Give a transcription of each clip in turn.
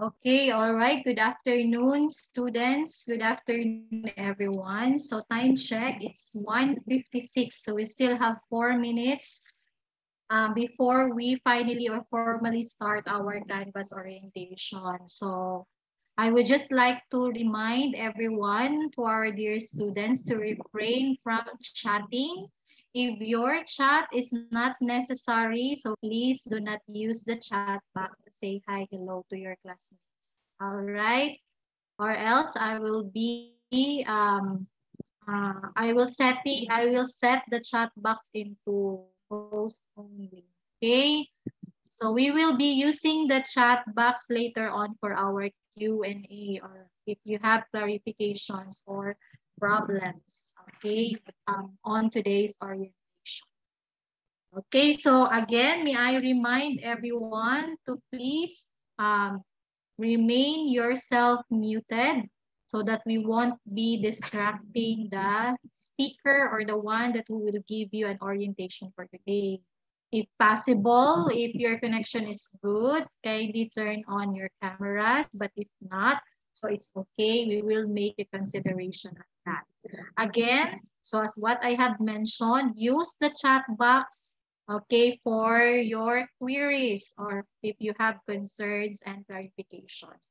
Okay, all right. Good afternoon, students. Good afternoon, everyone. So time check, it's 1.56. So we still have four minutes um, before we finally or formally start our Canvas orientation. So I would just like to remind everyone, to our dear students, to refrain from chatting if your chat is not necessary, so please do not use the chat box to say hi, hello to your classmates. All right? Or else I will be um uh, I will set the I will set the chat box into post only. Okay. So we will be using the chat box later on for our Q&A or if you have clarifications or problems, okay, um, on today's orientation. Okay, so again, may I remind everyone to please um, remain yourself muted so that we won't be distracting the speaker or the one that will give you an orientation for today. If possible, if your connection is good, kindly turn on your cameras. But if not, so it's okay. We will make a consideration that. Again, so as what I have mentioned, use the chat box, okay, for your queries or if you have concerns and clarifications.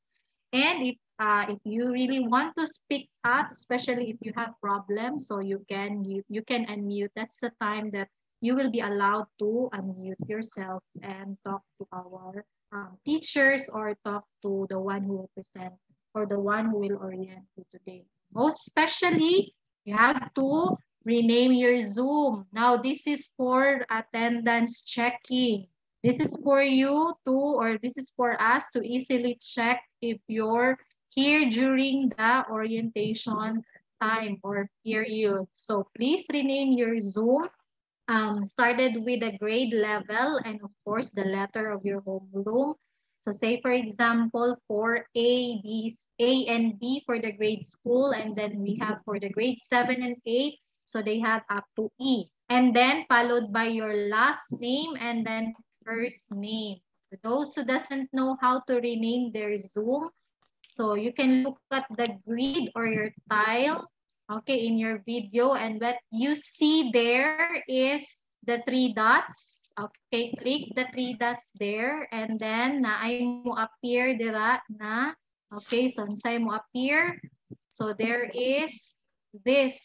And if uh, if you really want to speak up, especially if you have problems, so you can you, you can unmute. That's the time that you will be allowed to unmute yourself and talk to our um, teachers or talk to the one who will present or the one who will orient you today. Most especially, you have to rename your Zoom. Now, this is for attendance checking. This is for you to, or this is for us to easily check if you're here during the orientation time or period. So please rename your Zoom. Um, started with a grade level and of course the letter of your homeroom so say for example, for A, B, A and B for the grade school, and then we have for the grade 7 and 8, so they have up to E. And then followed by your last name and then first name. For those who doesn't know how to rename their Zoom, so you can look at the grid or your tile, okay, in your video, and what you see there is the three dots Okay, click the three dots there and then naay mo appear dira na. Okay, so unsay mo appear. So there is this.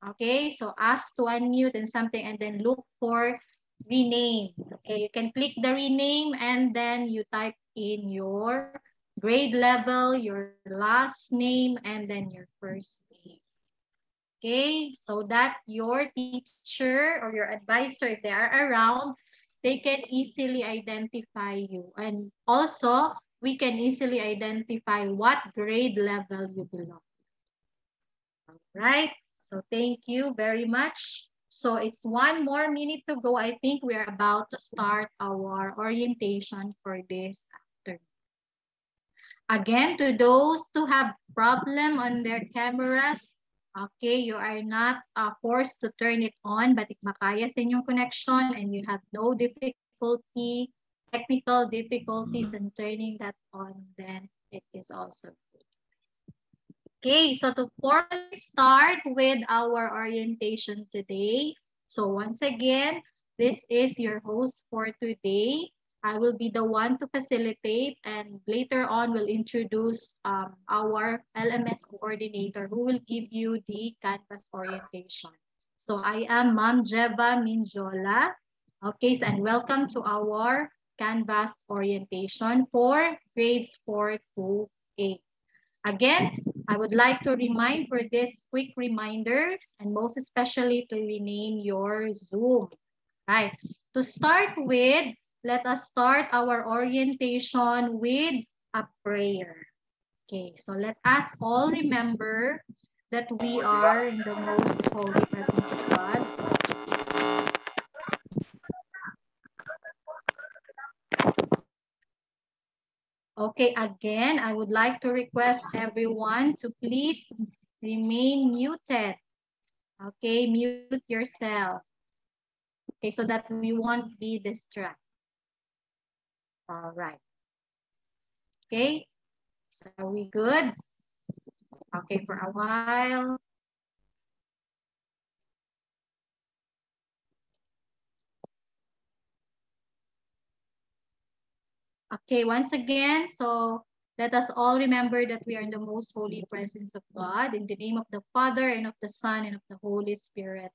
Okay, so ask to unmute and something and then look for rename. Okay, you can click the rename and then you type in your grade level, your last name, and then your first. Okay, so that your teacher or your advisor, if they are around, they can easily identify you. And also, we can easily identify what grade level you belong. All right, so thank you very much. So it's one more minute to go. I think we're about to start our orientation for this afternoon. Again, to those who have problem on their cameras, Okay, you are not uh, forced to turn it on, but if makaya sa inyong connection and you have no difficulty, technical difficulties in turning that on, then it is also good. Okay, so to formally start with our orientation today. So once again, this is your host for today. I will be the one to facilitate and later on will introduce um, our LMS coordinator who will give you the Canvas orientation. So I am Ma'am Jeva Minjola. Okay, so, and welcome to our Canvas orientation for grades 4 to 8. Again, I would like to remind for this quick reminders and most especially to rename your Zoom. Right. To start with, let us start our orientation with a prayer. Okay, so let us all remember that we are in the most holy presence of God. Okay, again, I would like to request everyone to please remain muted. Okay, mute yourself. Okay, so that we won't be distracted. All right. Okay, so are we good? Okay, for a while. Okay, once again, so let us all remember that we are in the most holy presence of God, in the name of the Father, and of the Son, and of the Holy Spirit.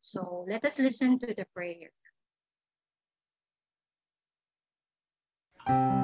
So let us listen to the prayer. thank you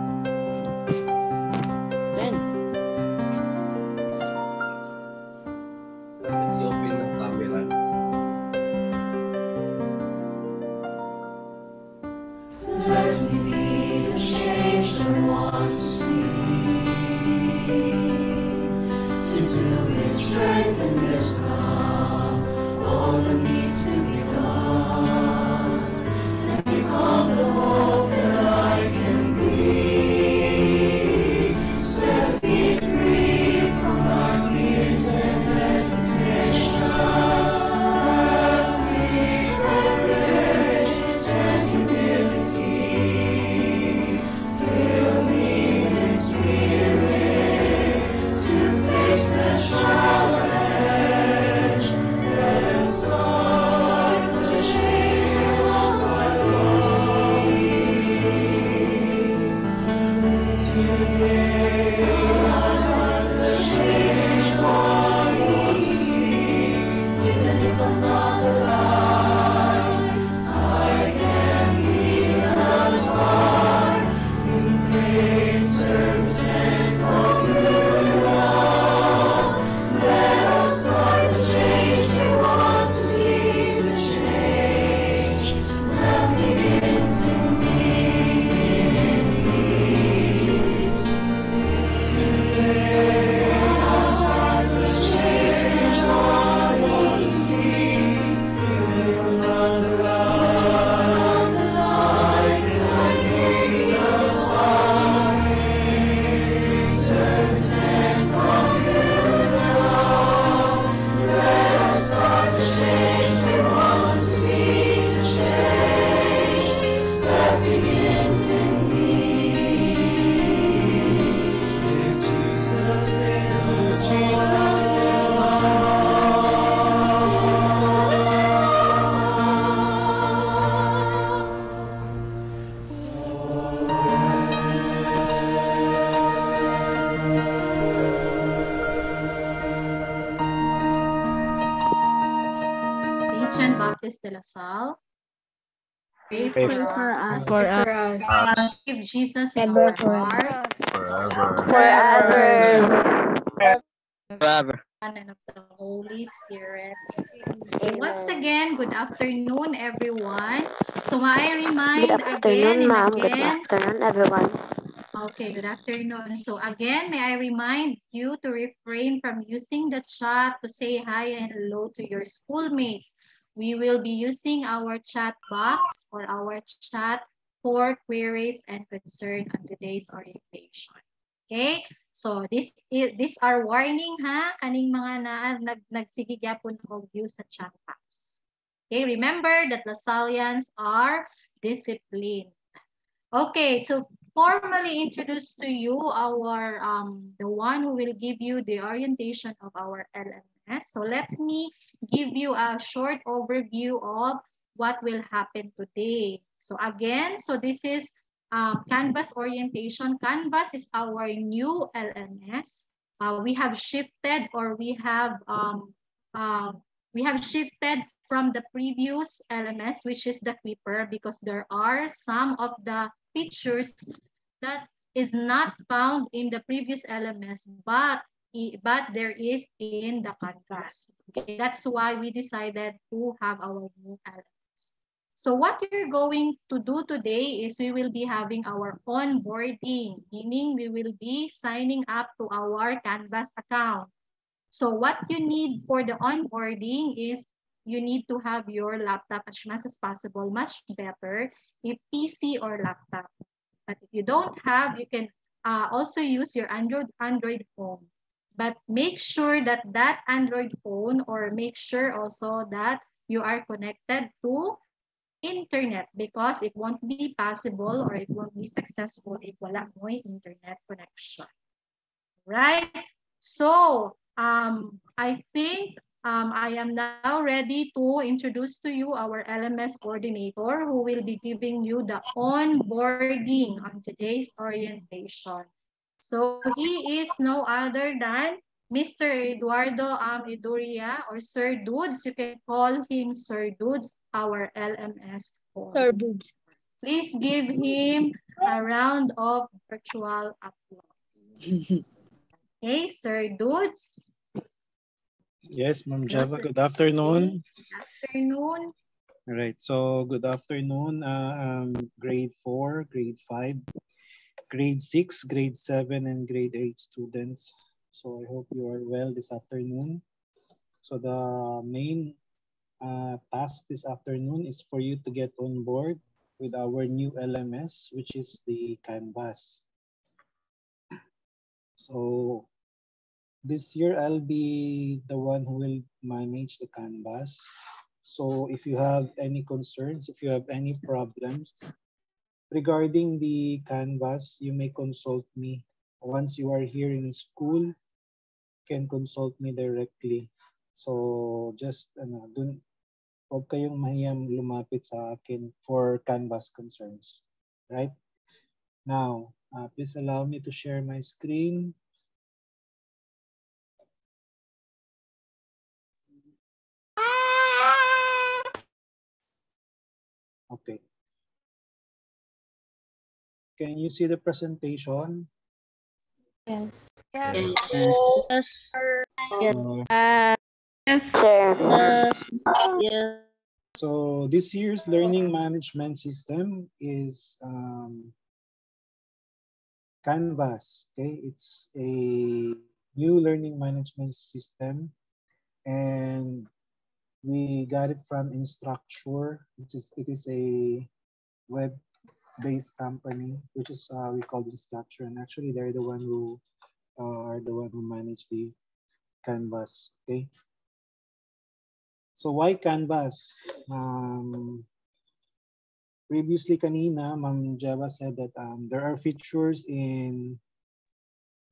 Jesus in our hearts. Forever. Forever. Forever. And of the Holy Spirit. Okay, once again, good afternoon, everyone. So I remind good afternoon, again and again. Good afternoon, everyone. Okay, good afternoon. So again, may I remind you to refrain from using the chat to say hi and hello to your schoolmates. We will be using our chat box or our chat for queries and concern on today's orientation. Okay? So this is this are warning ha kaning mga na nag nagsige gyapon og view sa chat box. Okay, remember that Lasallians are disciplined. Okay, to formally introduce to you our um the one who will give you the orientation of our LMS. So let me give you a short overview of what will happen today. So again, so this is um, Canvas orientation. Canvas is our new LMS. Uh, we have shifted or we have um, uh, we have shifted from the previous LMS, which is the Clipper, because there are some of the features that is not found in the previous LMS, but but there is in the Canvas. Okay, that's why we decided to have our new LMS. So what we're going to do today is we will be having our onboarding, meaning we will be signing up to our Canvas account. So what you need for the onboarding is you need to have your laptop as much as possible, much better if PC or laptop. But if you don't have, you can uh, also use your Android Android phone. But make sure that that Android phone or make sure also that you are connected to internet because it won't be possible or it won't be successful if wala mo internet connection. Right? So, um, I think um, I am now ready to introduce to you our LMS coordinator who will be giving you the onboarding on today's orientation. So he is no other than Mr. Eduardo um, Iduria or Sir Dudes. You can call him Sir Dudes, our LMS Sir Boobs. Please give him a round of virtual applause. okay, Sir Dudes. Yes, Ma'am Java, good afternoon. Good afternoon. All right, so good afternoon, uh, um, grade 4, grade 5, grade 6, grade 7, and grade 8 students. So I hope you are well this afternoon. So the main uh, task this afternoon is for you to get on board with our new LMS, which is the Canvas. So this year I'll be the one who will manage the Canvas. So if you have any concerns, if you have any problems regarding the Canvas, you may consult me. Once you are here in school, can consult me directly. So just ano, dun huwag kayong mahiyang lumapit sa akin for Canvas concerns. Right? Now, uh, please allow me to share my screen. Okay. Can you see the presentation? Yes. Yes. Yes. Yes. Uh, Yes, sir. Yes. So this year's learning management system is um, Canvas. Okay, it's a new learning management system, and we got it from Instructure, which is it is a web-based company, which is uh, we call Instructure, and actually they're the one who uh, are the one who manage the Canvas. Okay. So why Canvas? Um, previously kanina, Ma'am Java said that um, there are features in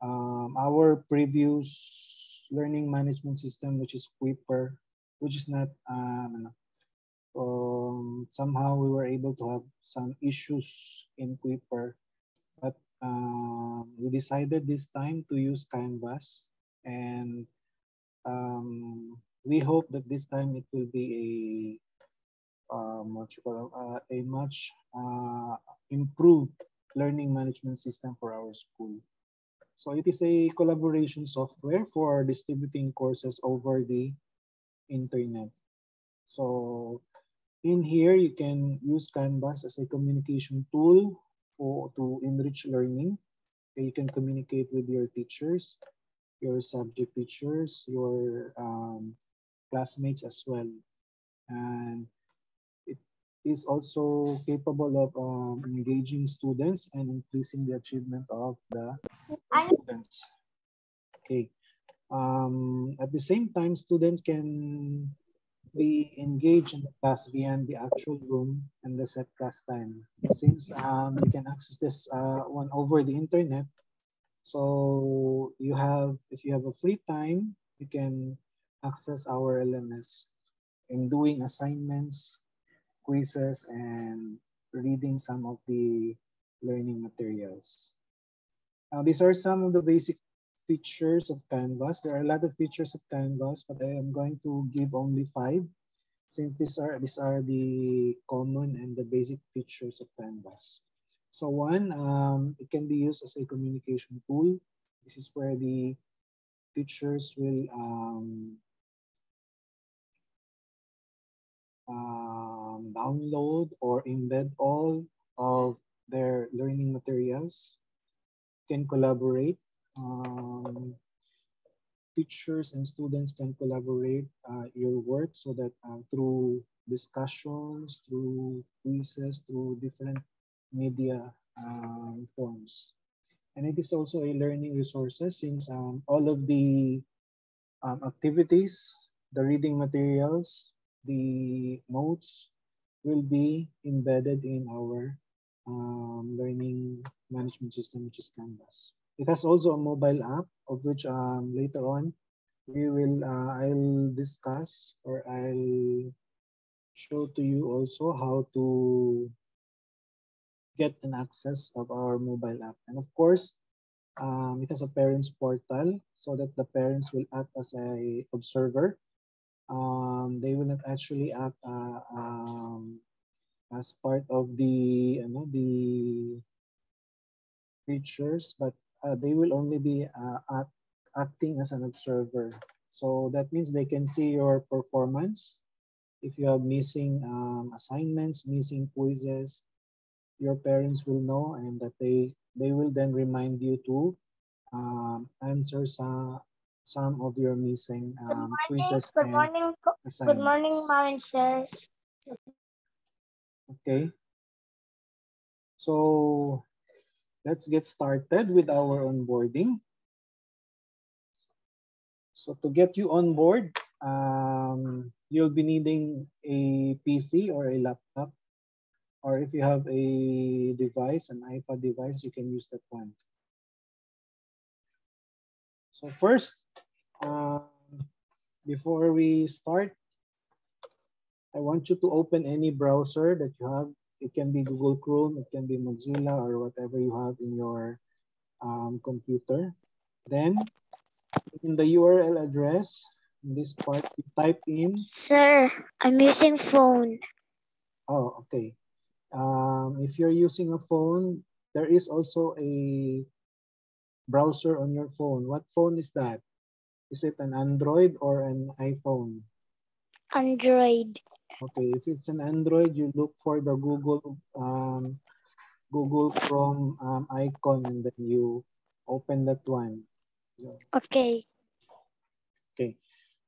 um, our previous learning management system, which is Quipper, which is not, um, um, somehow we were able to have some issues in Quipper, but um, we decided this time to use Canvas and um, we hope that this time it will be a um, what uh, a much uh, improved learning management system for our school. So it is a collaboration software for distributing courses over the internet. So in here, you can use Canvas as a communication tool for to enrich learning. You can communicate with your teachers, your subject teachers, your um, classmates as well. And it is also capable of um, engaging students and increasing the achievement of the students. Okay. Um, at the same time, students can be engaged in the class beyond the actual room and the set class time. Since um, you can access this uh, one over the internet, so you have, if you have a free time, you can access our LMS in doing assignments, quizzes, and reading some of the learning materials. Now, these are some of the basic features of Canvas. There are a lot of features of Canvas, but I am going to give only five since these are these are the common and the basic features of Canvas. So one, um, it can be used as a communication tool. This is where the teachers will um, um, download or embed all of their learning materials, can collaborate. Um, teachers and students can collaborate uh, your work so that uh, through discussions, through quizzes, through different media um, forms. And it is also a learning resources since um, all of the um, activities, the reading materials, the notes, will be embedded in our um, learning management system, which is Canvas. It has also a mobile app of which um, later on we will, uh, I'll discuss or I'll show to you also how to get an access of our mobile app. And of course, um, it has a parents portal so that the parents will act as a observer. Um, they will not actually act uh, um, as part of the, you know, the features, but they will only be uh, act, acting as an observer. So that means they can see your performance. If you have missing um, assignments, missing quizzes, your parents will know and that they they will then remind you to um, answer some some of your missing um, quizzes Good morning. po- Good morning, ma'am and sirs. Okay. So let's get started with our onboarding. So to get you on board, um, you'll be needing a PC or a laptop. Or if you have a device, an iPad device, you can use that one. So first, um, before we start, I want you to open any browser that you have. It can be Google Chrome, it can be Mozilla, or whatever you have in your um, computer. Then, in the URL address, in this part, you type in, Sir, I'm using phone. oh, okay. Um, if you're using a phone, there is also a browser on your phone. What phone is that? Is it an Android or an iPhone? Android. Okay, if it's an Android, you look for the Google um, Google Chrome um, icon and then you open that one. Okay. Okay,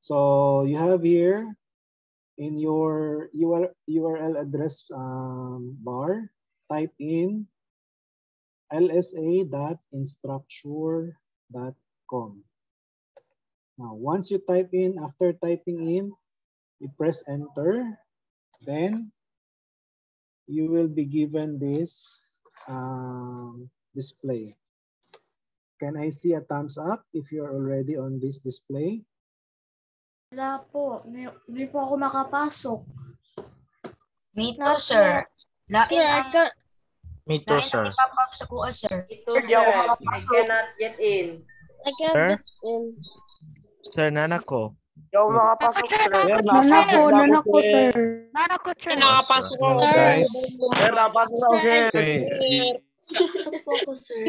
so you have here in your URL, URL address um, bar, type in lsa.instructure.com. Now, once you type in, after typing in, you press enter, then you will be given this um, display. Can I see a thumbs up if you're already on this display? Wala po. Hindi, po ako makapasok. Me too, sir. Lain Sir, I ang, can Me too, lain sir. ang ipapap sa kuha, sir. Ito, sir. I cannot get in. I can Sir? get in. Sir, nana ko. Yo, makapasok, sir. Nana ko, nana ko, sir. Nana ko, sir. Nakapasok Well, guys, Sir, napasok ako, sir. po ako, sir.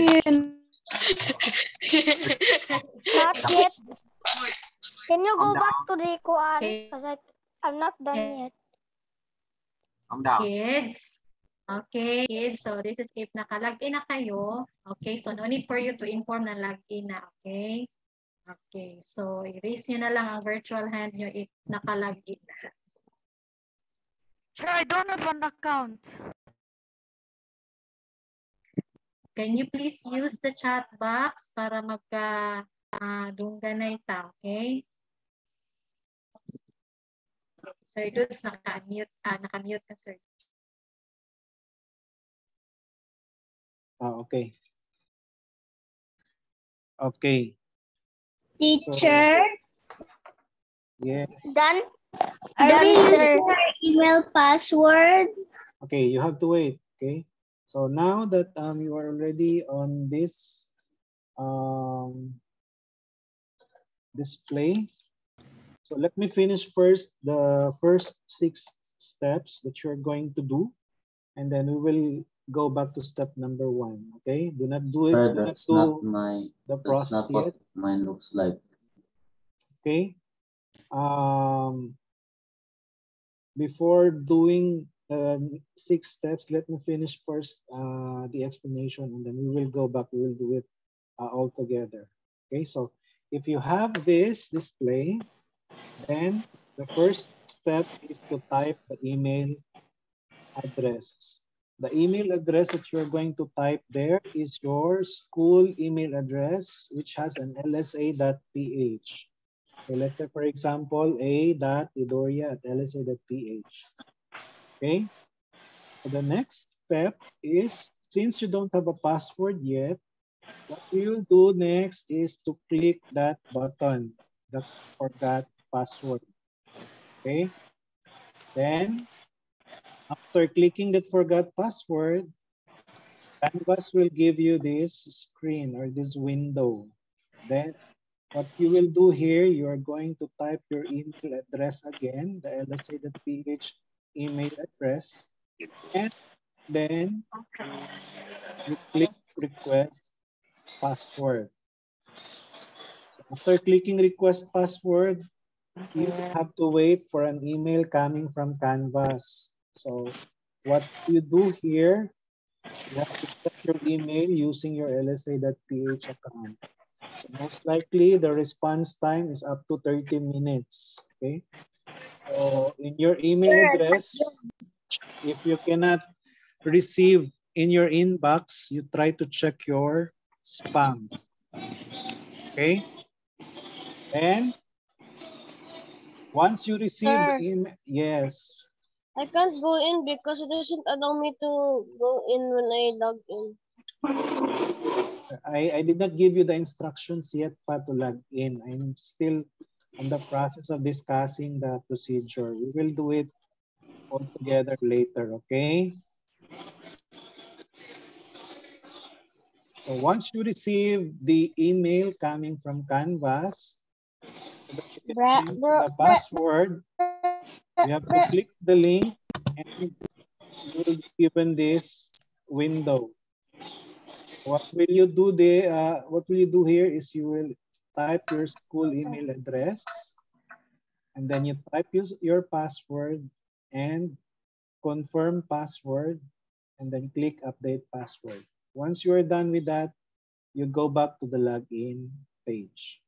Not yet. Can you go back to the? Okay. Because I, I'm not done yet. Kids. Okay, kids. So this is if nakalagin na kayo. Okay, so no need for you to inform na login na. Okay? Okay, so i-raise nyo na lang ang virtual hand nyo if nakalagin na. Sir, I don't have an account. Can you please use the chat box para magka uh, dungganay ta, okay? Sir Dudes, naka-mute, ah, naka-mute ka, sir. Ah, okay. Okay. Teacher, Yes. done? Done, sir. Email password. Okay, you have to wait. Okay. So now that um you are already on this um display, so let me finish first the first six steps that you're going to do, and then we will go back to step number one. Okay. Do not do it. Sir, do not that's do not my, the that's process not what yet. mine looks like. Okay. Um, before doing the six steps, let me finish first uh, the explanation and then we will go back. We will do it uh, all together. Okay, so if you have this display, then the first step is to type the email address. The email address that you're going to type there is your school email address, which has an lsa.ph. So let's say, for example, a.idoria at lsa.ph. Okay, So the next step is, since you don't have a password yet, what you'll do next is to click that button, the forgot password. Okay. Then, after clicking that forgot password, Canvas will give you this screen or this window. Then what you will do here, you are going to type your email address again, the lsa.ph email address, and then you click request password. So after clicking request password, you have to wait for an email coming from Canvas. So what you do here, you have to check your email using your lsa.ph account. So most likely the response time is up to 30 minutes. Okay. So in your email address, if you cannot receive in your inbox, you try to check your spam. Okay. And once you receive email, yes. I can't go in because it doesn't allow me to go in when I log in. I, I did not give you the instructions yet pa to log in. I'm still in the process of discussing the procedure. We will do it all together later, okay? So once you receive the email coming from Canvas, so that you can Bra- the password, you have to click the link and you will be given this window. What will you do there? Uh, what will you do here is you will type your school email address and then you type your password and confirm password and then click update password. Once you are done with that, you go back to the login page.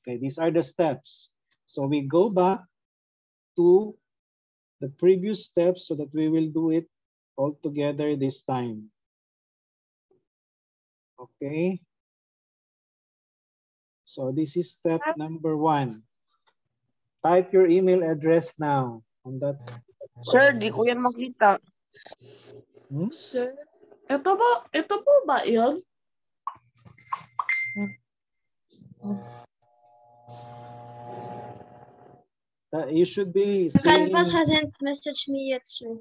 Okay, these are the steps. So we go back to the previous steps so that we will do it all together this time. Okay. So this is step number one. Type your email address now on that. Sir, di ko yan makita. Hmm? Sir, ito po, ito po ba yun? Uh, you should be seeing, Canvas hasn't messaged me yet, sir.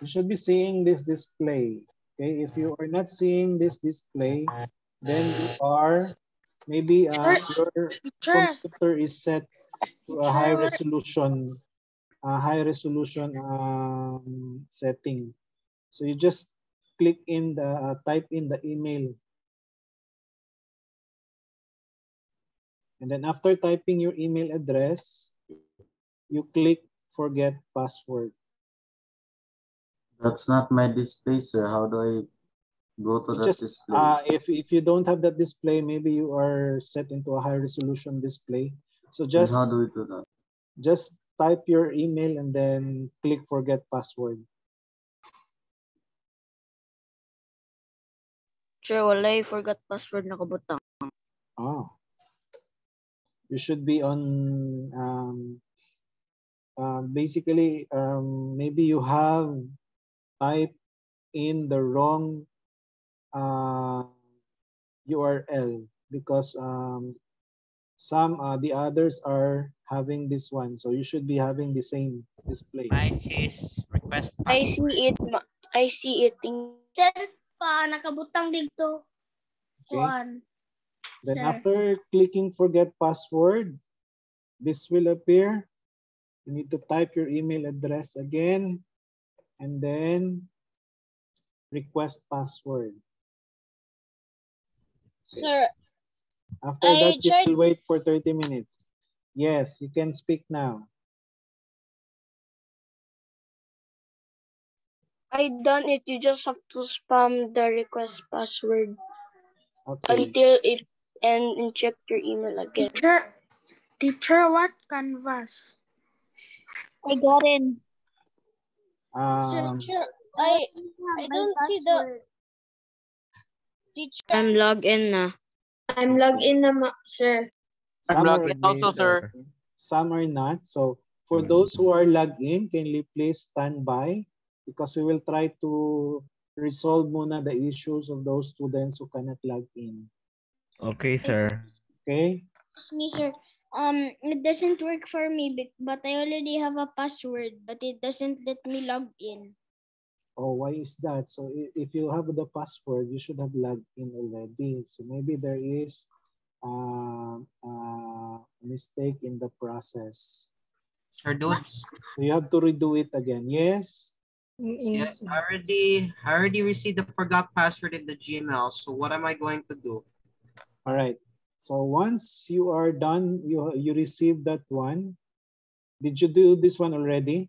you should be seeing this display. Okay, if you are not seeing this display, then you are maybe uh, your Sure. computer is set to a high resolution, a high resolution um, setting. So you just click in the uh, type in the email. And then after typing your email address, you click forget password. That's not my display, sir. How do I go to You that just display? uh, if if you don't have that display, maybe you are set into a high resolution display. So And just how do we do that? just type your email and then click forget password. Sir, wala I forgot password nakabutang. Oh. You should be on um, uh, basically um, maybe you have typed in the wrong uh, URL because um, some uh, the others are having this one so you should be having the same display Mine is request I see it. I see it. Pa, nakabutang dito. Okay. Kuan. Then Sir. after clicking forget password, this will appear. You need to type your email address again and then request password. Sir, After I that, you will wait for 30 minutes. Yes, you can speak now. I done it. You just have to spam the request password Okay. until it and, and check your email again. Teacher, teacher, what canvas? I got in. Um, Teacher, I I don't see the teacher. I'm logged in na. I'm logged in na, ma- sir. I'm some logged are, in also, sir. some are not. So for those who are logged in, can you please stand by because we will try to resolve muna the issues of those students who cannot log in. Okay, sir. Okay? Excuse me, sir. Um, it doesn't work for me, but I already have a password, but it doesn't let me log in. Oh, why is that? So if you have the password, you should have logged in already. So maybe there is uh, uh, a mistake in the process. Sir Dudes? So you have to redo it again. Yes? Yes, I already, I already received the forgot password in the Gmail. So what am I going to do? All right. So once you are done, you you receive that one. Did you do this one already?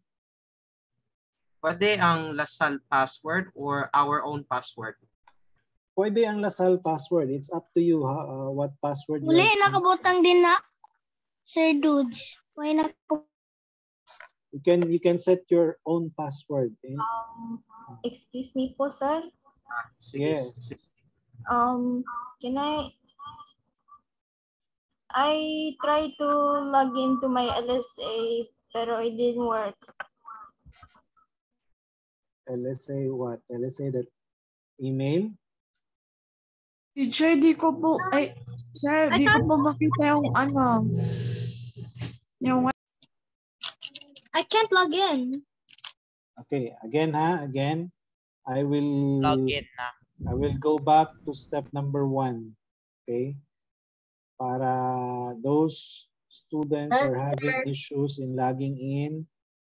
Pwede ang Lasal password or our own password? Pwede ang Lasal password. It's up to you ha, uh, what password you Uli, are- nakabutang din na. Sir Dudes, why na You can you can set your own password. And, Excuse me po, sir. Sige, yes. Um, can I... I tried to log into my LSA, pero it didn't work. LSA what? LSA that email? Teacher, di ko po, ay, sir, di ko po makita yung ano, yung I can't log in. Okay, again ha, again. I will Log in na. I will go back to step number one. Okay. Para those students who are having issues in logging in,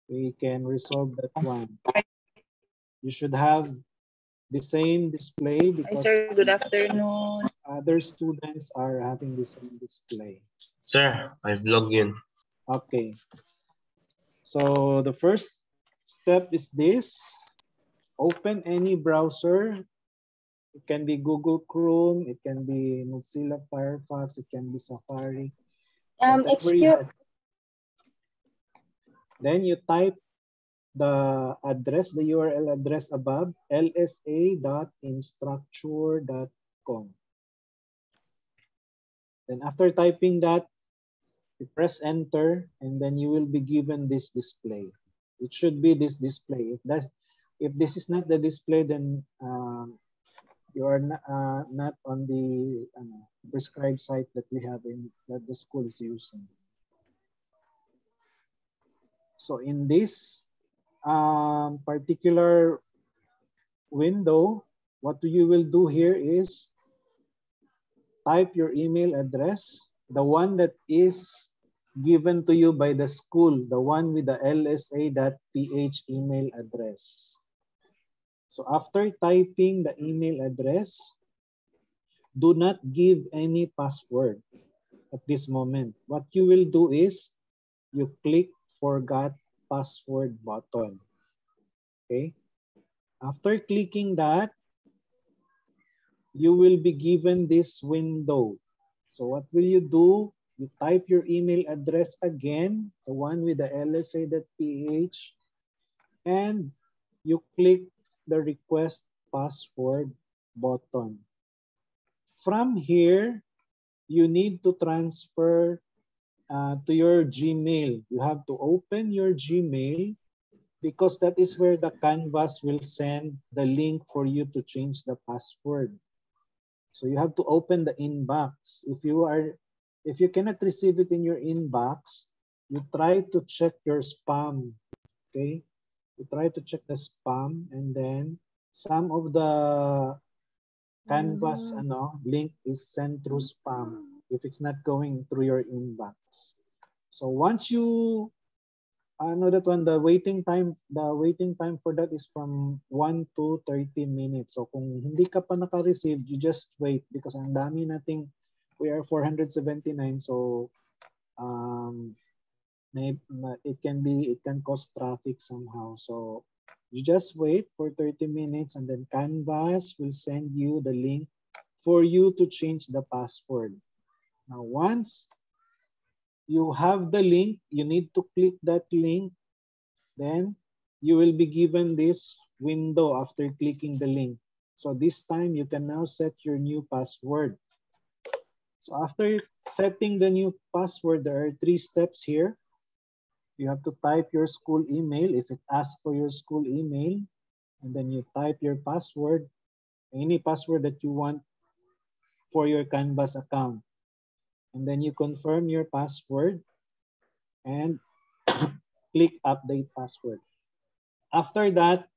we can resolve that one. You should have the same display Hi, sir. Good afternoon. other students are having the same display. Sir, I've logged in. Okay. So the first step is this. Open any browser. It can be Google Chrome, it can be Mozilla Firefox, it can be Safari. Um, have. Then you type the address, the URL address above, lsa.instructure.com. Then after typing that, you press enter and then you will be given this display. It should be this display. If that, if this is not the display, then um, you are not, uh, not on the ano, prescribed site that we have in that the school is using. So in this um, particular window, what you will do here is type your email address, the one that is given to you by the school, the one with the lsa.ph email address. So after typing the email address, do not give any password at this moment. What you will do is you click forgot password button. Okay. After clicking that, you will be given this window. So what will you do? You type your email address again, the one with the lsa.ph, and you click the request password button. From here, you need to transfer uh, to your Gmail. You have to open your Gmail because that is where the Canvas will send the link for you to change the password. So you have to open the inbox. If you are, if you cannot receive it in your inbox, you try to check your spam. Okay, you try to check the spam, and then some of the Canvas ano link is sent through spam if it's not going through your inbox. So once you ano that one, the waiting time, the waiting time for that is from 1 to 30 minutes. So kung hindi ka pa naka-receive, you just wait because ang dami nating, we are 479. So um, may, ma- it can be, it can cause traffic somehow. So you just wait for 30 minutes and then Canvas will send you the link for you to change the password. Now, once you have the link, you need to click that link. Then you will be given this window after clicking the link. So this time you can now set your new password. So after setting the new password, there are three steps here. You have to type your school email if it asks for your school email, and then you type your password, any password that you want for your Canvas account. And then you confirm your password and click update password. After that,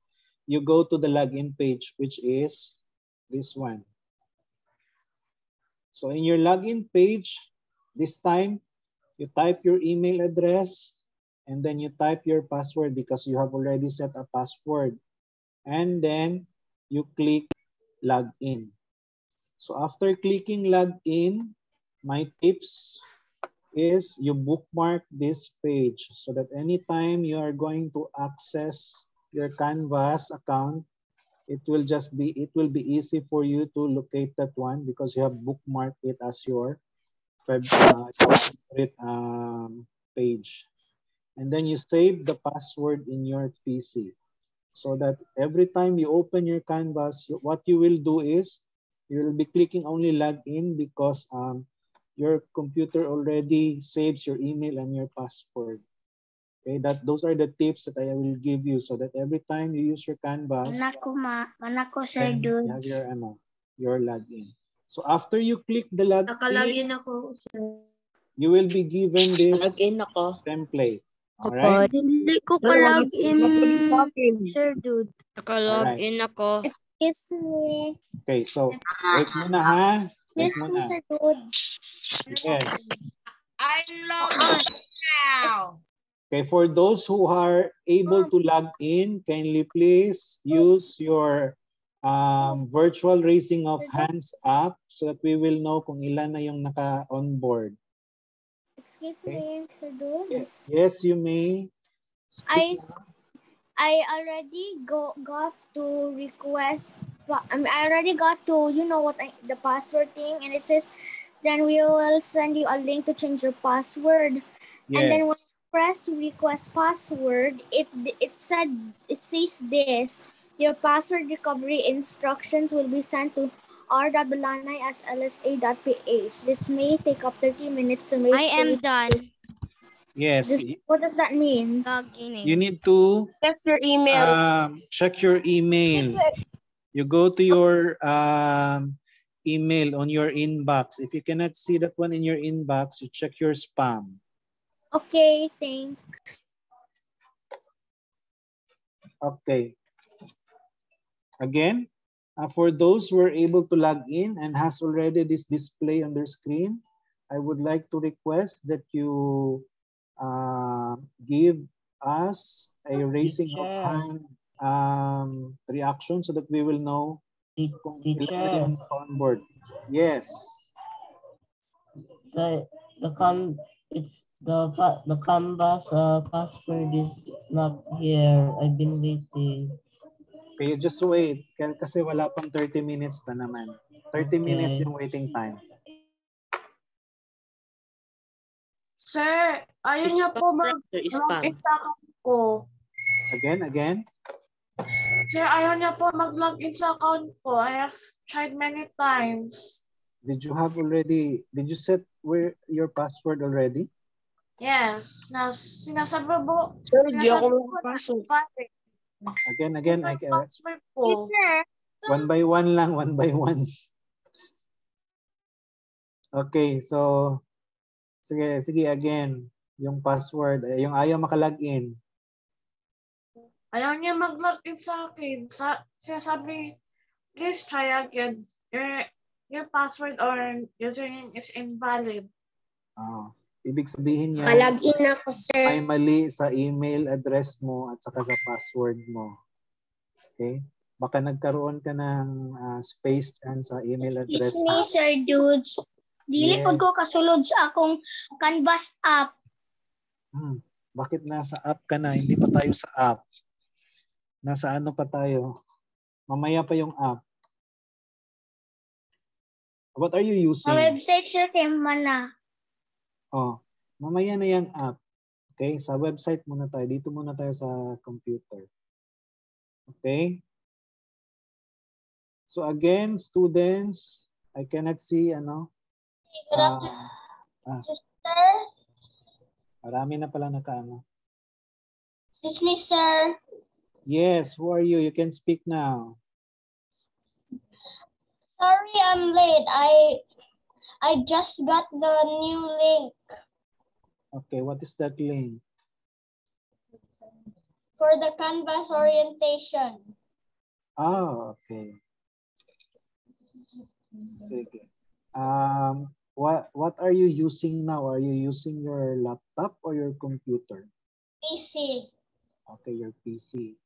you go to the login page, which is this one. So in your login page, this time, you type your email address and then you type your password because you have already set a password. And then you click login. So after clicking login, my tips is you bookmark this page so that anytime you are going to access your Canvas account, it will just be, it will be easy for you to locate that one because you have bookmarked it as your favorite um, page. And then you save the password in your PC so that every time you open your Canvas, what you will do is you will be clicking only login because um, your computer already saves your email and your password. Okay, that those are the tips that I will give you so that every time you use your Canvas, Manako ma, manako sir then you have your ano, your login. So after you click the login, Nakalagin ako, sir. you will be given this Login ako. template. All right. Hindi ko ka login, sir dude. Nakalogin ako. Excuse me. Okay, so wait muna ha. Wait Excuse me, muna. sir dudes. Yes. I'm logging now. Okay, for those who are able to log in, kindly please use your um, virtual raising of hands up so that we will know kung ilan na yung naka-on Excuse me, sir dudes. Yes, yes, you may. I I already go got to request. I, mean, I already got to you know what I, the password thing, and it says, then we will send you a link to change your password. Yes. And then when you press request password, it it said it says this. Your password recovery instructions will be sent to r.balanay as lsa.ph. This may take up 30 minutes to make I sure am you- done. Yes. This, what does that mean? You need to Check your email. um, check your email. You go to your um, email on your inbox. If you cannot see that one in your inbox, you check your spam. Okay, thanks. Okay. Again, uh, for those who are able to log in and has already this display on their screen, I would like to request that you uh, give us a raising of hand um, reaction so that we will know Teacher, on board. Yes. the the com it's the the canvas uh, password is not here. I've been waiting. Okay, just wait. Kasi wala pang 30 minutes pa naman. 30 minutes Okay. yung waiting time. Sir, ayun niya po mag Sir, spam. login sa account ko. Again, again. Sir, ayaw niya po mag-login sa account ko. I have tried many times. Did you have already, did you set where your password already? Yes, na sinasabi po. Sir, di sinasabi ako na makapasok. invalid. Again, again, I, uh, ko. one by one lang, one by one. Okay, so, sige, sige, again, yung password, eh, yung ayaw makalagin. Ayaw niya mag-login sa akin. Sa, sinasabi, please try again. Your, your password or username is invalid. Oh, ibig sabihin niya, Kalagin ako, sir. may mali sa email address mo at saka sa password mo. Okay? Baka nagkaroon ka ng ah, space dyan sa email address Excuse me, mo. sir dudes. Dili Yes. ko kasulod sa akong Canvas app. Hmm, bakit nasa app ka na? Hindi pa tayo sa app. Nasa ano pa tayo? Mamaya pa yung app. What are you using? Sa website, sir, kay mana. Oh, mamaya na yung app. Okay, sa website muna tayo. Dito muna tayo sa computer. Okay? So again, students, I cannot see ano. Good ah, afternoon, ah, sister. marami na pala naka ano. Excuse me, sir. Yes, who are you? You can speak now. Sorry I'm late. I I just got the new link Okay, what is that link? for the Canvas orientation. Oh, okay. Sige. Um, what what are you using now? Are you using your laptop or your computer? PC. Okay, your PC.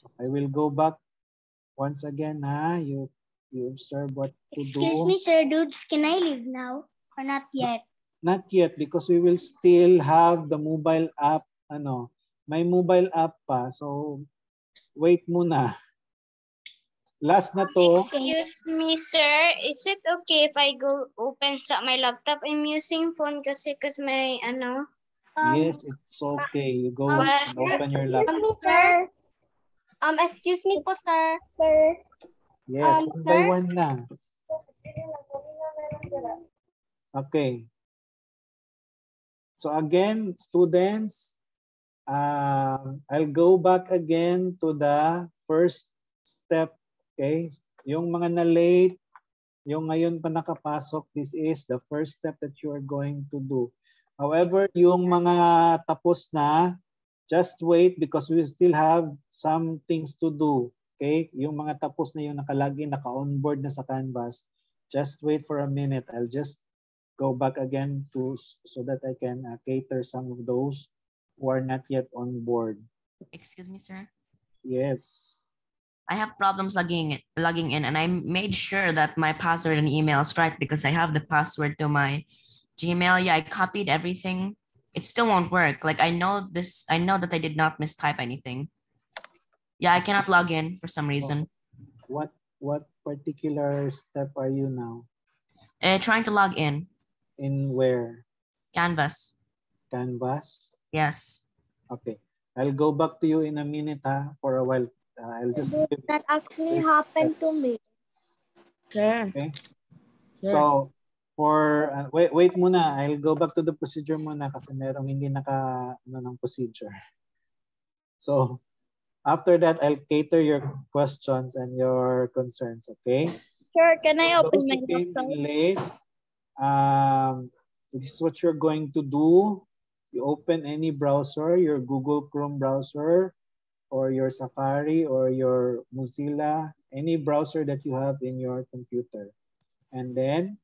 So I will go back once again. Ha? You you observe what to Excuse do. me, sir. Dudes, can I leave now or not yet? Not yet because we will still have the mobile app. Ano, may mobile app pa. So wait muna. Last na to. Excuse me, sir. Is it okay if I go open sa my laptop? I'm using phone kasi kasi may ano. Yes, it's okay. You go um, open your laptop. sir. Um, excuse me po, sir. Sir. Yes, Um, one by sir? one na. Okay. So again, students, um, I'll go back again to the first step. Okay? Yung mga na-late, yung ngayon pa nakapasok, this is the first step that you are going to do. However, yung mga tapos na, just wait because we still have some things to do. Okay? Yung mga tapos na yung nakalagin, naka-onboard na sa Canvas, just wait for a minute. I'll just go back again to so that I can uh, cater some of those who are not yet on board. Excuse me, sir. Yes. I have problems logging logging in, and I made sure that my password and email is right because I have the password to my Gmail. Yeah, I copied everything. It still won't work. Like I know this. I know that I did not mistype anything. Yeah, I cannot log in for some reason. What what particular step are you now? Uh, trying to log in. In where? Canvas. Canvas? Yes. Okay. I'll go back to you in a minute ha, for a while. Uh, I'll just give That actually Yes, happened to me. Sure. Okay. Sure. So, for, uh, wait, wait muna. I'll go back to the procedure muna kasi merong hindi naka, ano ng procedure. So, after that, I'll cater your questions and your concerns, okay? Sure, can I open those my who came laptop? in late, um, this is what you're going to do. You open any browser, your Google Chrome browser, or your Safari, or your Mozilla, any browser that you have in your computer. And then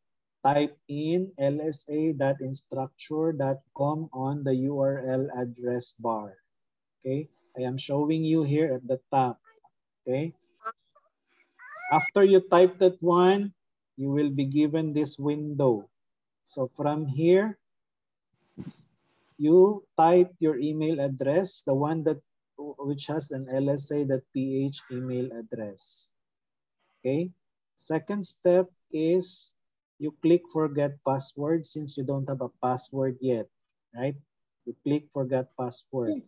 type in lsa.instructure.com on the URL address bar. Okay, I am showing you here at the top. Okay. After you type that one, you will be given this window. So from here, you type your email address, the one that which has an lsa.ph email address. Okay. Second step is you click forget password since you don't have a password yet, right? You click forget password.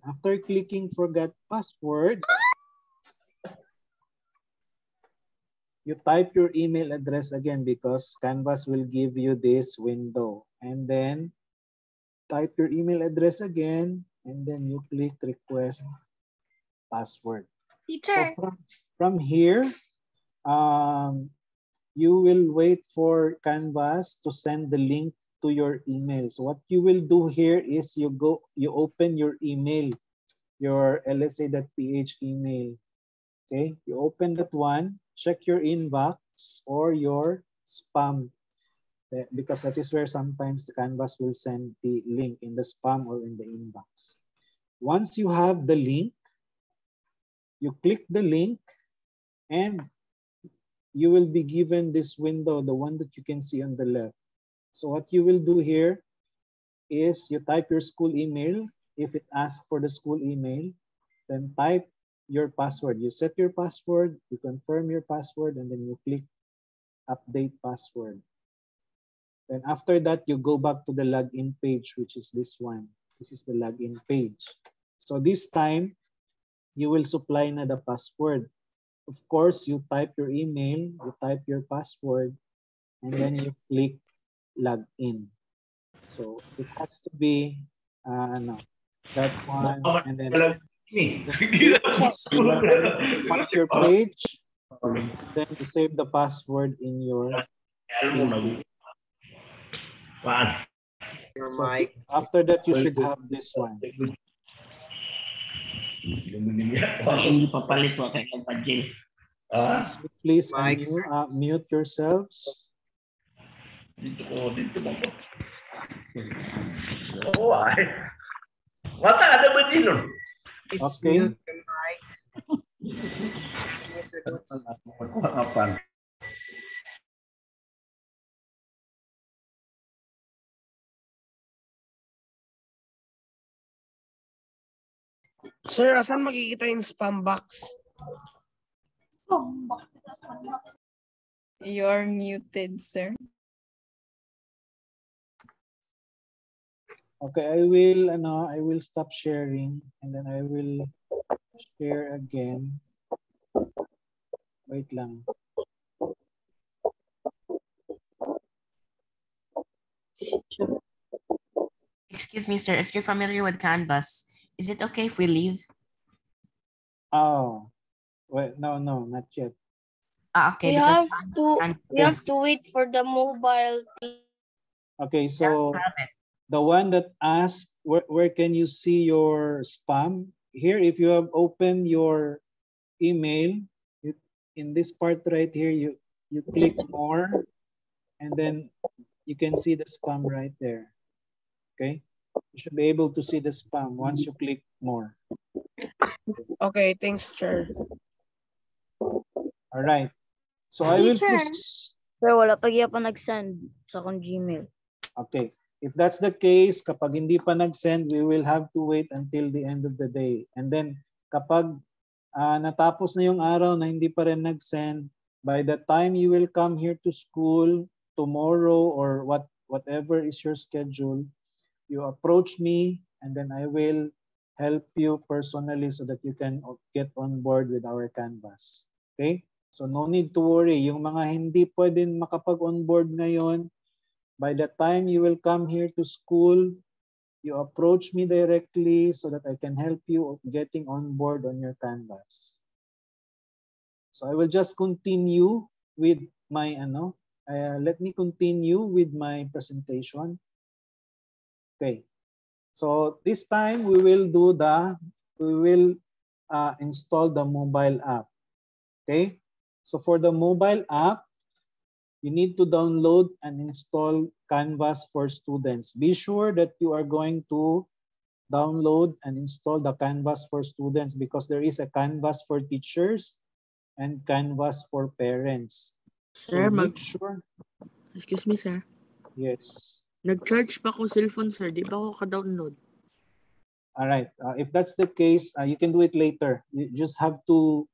After clicking forget password, you type your email address again because Canvas will give you this window. And then type your email address again, and then you click request password. Teacher. So from, from here, um, you will wait for Canvas to send the link to your email. So what you will do here is you go, you open your email, your lsa.ph email. Okay, you open that one, check your inbox or your spam eh, because that is where sometimes the Canvas will send the link in the spam or in the inbox. Once you have the link, you click the link and you will be given this window, the one that you can see on the left. So what you will do here is you type your school email. If it asks for the school email, then type your password. You set your password, you confirm your password, and then you click update password. Then after that, you go back to the login page, which is this one. This is the login page. So this time, you will supply na the password. Of course, you type your email, you type your password, and then you click log in. So it has to be uh, ano, that one, and then mark your page, then you save the password in your PC. Your So mic. after that, you should have this one. Hindi papalit mo kay Kapajil. Ah, Please Mic. unmute, uh, mute yourselves. Dito ko, dito mo ko. Oo ay. Wata ada ba dito? Okay. mute your mic. Sir, asan makikita yung spam box? You're muted, sir. Okay, I will, ano, I will stop sharing and then I will share again. Wait lang. Excuse me, sir. If you're familiar with Canvas, is it okay if we leave? Oh, wait, no, no, not yet. Ah, okay. We have to Canvas we have to wait for the mobile. Okay, so have it. The one that asked, where, where can you see your spam? Here, if you have opened your email, you, in this part right here, you, you click more, and then you can see the spam right there. Okay? You should be able to see the spam once you click more. Okay, thanks, chair All right. So I will push. Sir, wala pa pa nag-send sa akong Gmail. Okay. If that's the case, kapag hindi pa nag-send, we will have to wait until the end of the day. And then kapag ah, natapos na yung araw na hindi pa rin nag-send, by the time you will come here to school tomorrow or what whatever is your schedule, you approach me and then I will help you personally so that you can get on board with our Canvas. Okay? So no need to worry. Yung mga hindi pwedeng makapag-onboard ngayon, by the time you will come here to school, you approach me directly so that I can help you getting on board on your Canvas. So I will just continue with my ano, uh, let me continue with my presentation. Okay. So this time we will do the, we will uh, install the mobile app. Okay. So for the mobile app, you need to download and install Canvas for students. Be sure that you are going to download and install the Canvas for students because there is a Canvas for teachers and Canvas for parents. Sir, so make sure. Excuse me, sir. Yes. Nag-charge pa akong cellphone, sir. Di ba ako ka-download? All right. Uh, if that's the case, uh, you can do it later. You just have to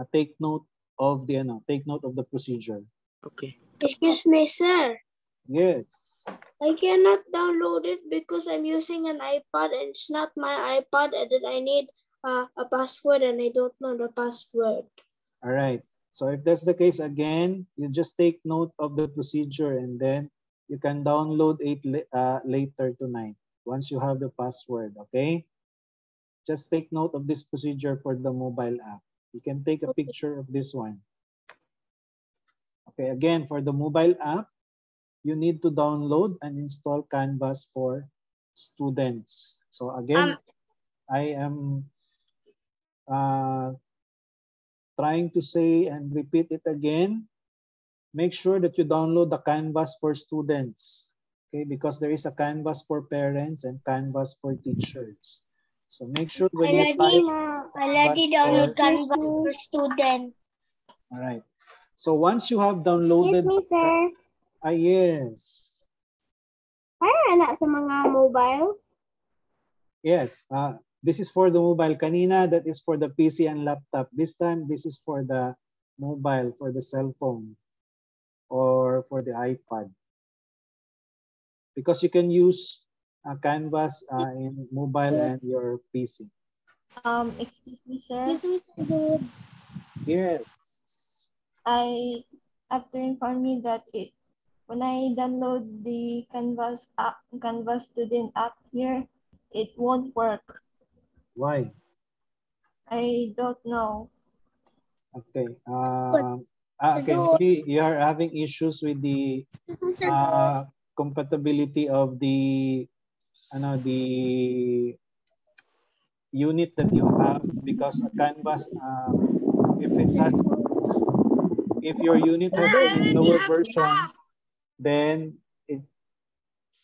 uh, take note of the ano, take note of the procedure. Okay. Excuse me, sir. Yes. I cannot download it because I'm using an iPad and it's not my iPad and then I need uh, a password and I don't know the password. All right. So if that's the case again, you just take note of the procedure and then you can download it uh, later tonight once you have the password, okay? Just take note of this procedure for the mobile app. You can take a picture of this one. Okay, again, for the mobile app, you need to download and install Canvas for students. So again, Um, I am uh, trying to say and repeat it again. Make sure that you download the Canvas for students, okay? Because there is a Canvas for parents and Canvas for teachers. So make sure when you type, na. Already download Canvas for student. all right. So once you have downloaded, Excuse me, sir. ah yes, Para na sa mga mobile. yes. Uh, this is for the mobile. Kanina, that is for the PC and laptop. This time, this is for the mobile, for the cell phone, or for the iPad. Because you can use uh, Canvas uh, in mobile and your PC. Um, excuse me, sir. Excuse me, sir. Yes. I have to inform you that it when I download the Canvas app, Canvas student app here, it won't work. Why? I don't know. Okay. Um, ah, okay, maybe you are having issues with the uh, compatibility of the ano the unit that you have because canvas um, if it has if your unit has a lower version then it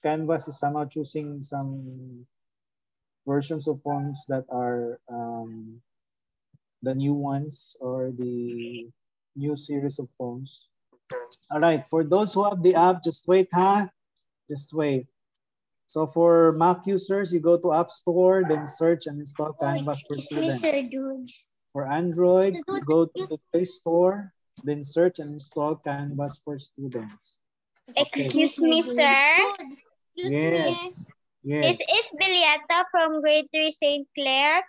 canvas is somehow choosing some versions of phones that are um, the new ones or the new series of phones. All right, for those who have the app, just wait, huh? Just wait. So for Mac users, you go to App Store, then search and install Canvas for students. For Android, you go to the Play Store, then search and install Canvas for students. Okay. Excuse me, sir. Excuse Yes. This Yes. is Bilieta from grade 3 St. Clair.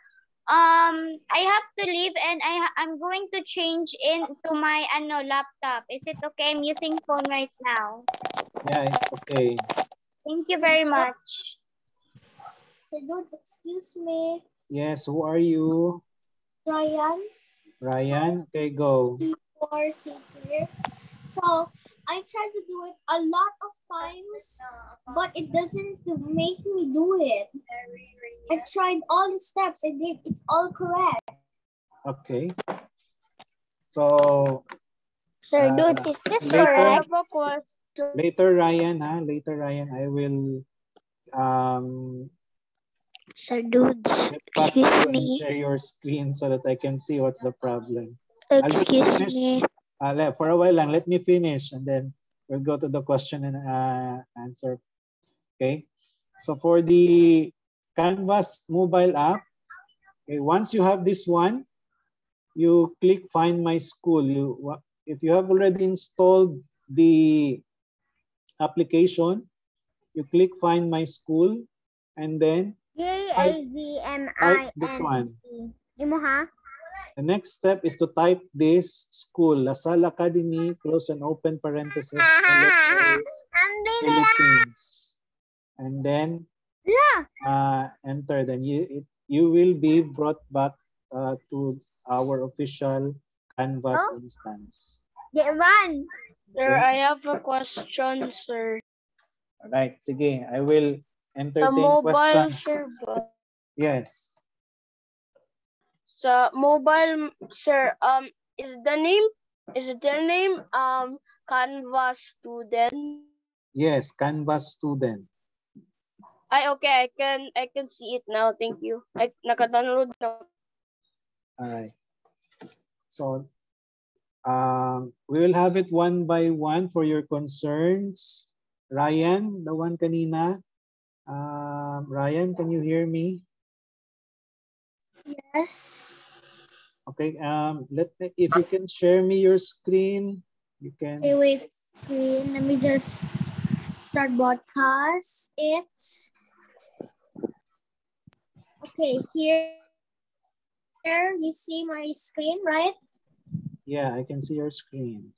Um, I have to leave and I ha- I'm going to change into my ano laptop. Is it okay? I'm using phone right now. Yeah, it's okay. Thank you very much. So, excuse me, Yes, who are you? Ryan, Ryan? Okay, go. Or here. So, I tried to do it a lot of times, but it doesn't make me do it. I tried all the steps. I did. It's all correct. Okay. So, Sir, uh, dude, is this later, correct? later, Ryan, huh? Later, Ryan, I will um, Sir, dudes, get back to you excuse me. share your screen so that I can see what's the problem. Excuse me. Uh, le- for a while lang, let me finish and then we'll go to the question and uh, answer. Okay. So for the Canvas mobile app, okay, once you have this one, you click Find My School. You If you have already installed the application, you click Find My School and then type this one. Imo ha? The next step is to type this school, La Salle Academy, close and open parentheses, LSA, Philippines. And then Yeah. uh, enter. Then you, it, you will be brought back uh, to our official Canvas instance. Di man. Sir, Okay. I have a question, sir. All right, sige. I will entertain mobile, questions. sir? Yes. Sa mobile, sir, um, is the name, is the name, um, Canvas student? Yes, Canvas student. Ay, okay, I can, I can see it now. Thank you. I, naka-download na. All right. So um, we will have it one by one for your concerns. Ryan, the one kanina. Um, Ryan, can you hear me? Yes. Okay. Um, let me, if you can share me your screen, you can. Okay, wait. Screen. Let me just start broadcast it. Okay, here, here you see my screen, right? Yeah, I can see your screen.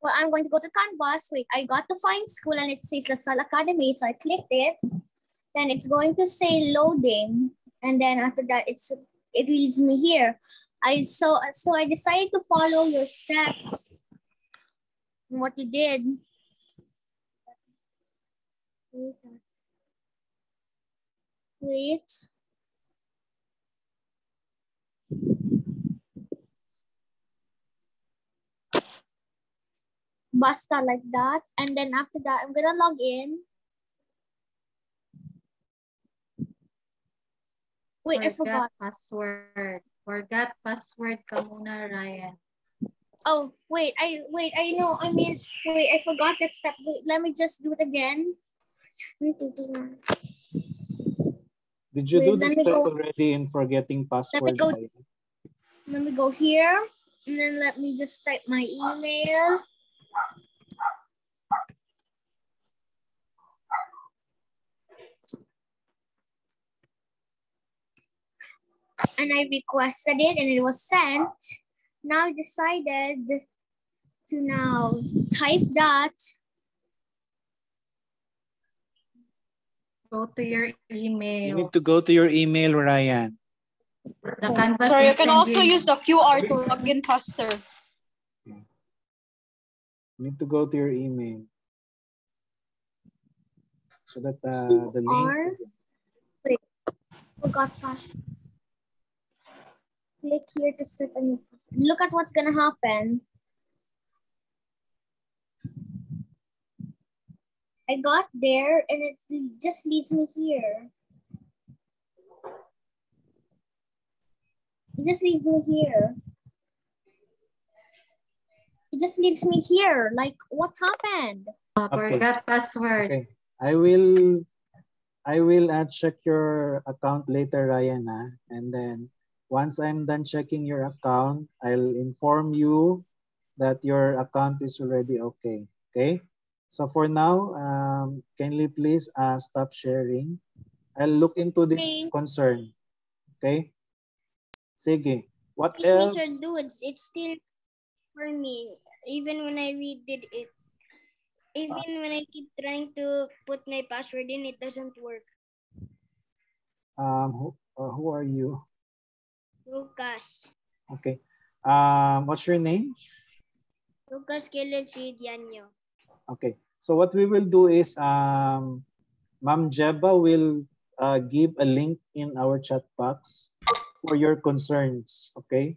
Well, I'm going to go to Canvas. Wait, I got to find school and it says LaSalle Academy. So I clicked it. Then it's going to say loading. And then after that, it's it leads me here. I so so I decided to follow your steps. and What you did. Wait. Basta like that. And then after that, I'm gonna log in. Wait, I forgot. password. Forgot password ka muna, Ryan. Oh, wait, I wait, I know. I mean, wait, I forgot that step. Wait, let me just do it again. Did you Wait, do let this me step go- already in forgetting password? go- Ryan? Let me go here. And then let me just type my email. And I requested it and it was sent. Now I decided to now type that. Go to your email. You email. need to go to your email, Ryan. The canvas Sir, you can send also use the QR to log in faster. You need to go to your email. So that uh, the link. Or click. Forgot password. Click here to set a new password. Look at what's gonna happen. I got there and it just leads me here. It just leads me here. It just leads me here. Like, what happened? Oh, forgot password. Okay. I will I will uh, check your account later, Ryan. ah. And then once I'm done checking your account, I'll inform you that your account is already okay. Okay. So for now, um, kindly please uh, stop sharing. I'll look into this Okay. concern. Okay. Sige. What Excuse else? sir, dudes. It's still for me. Even when I redid it. Even when I keep trying to put my password in, it doesn't work. Um, who, uh, who are you? Lucas. Okay. Um, what's your name? Lucas Caleb. Okay. So what we will do is, um, Ma'am Jeba will uh, give a link in our chat box for your concerns. Okay.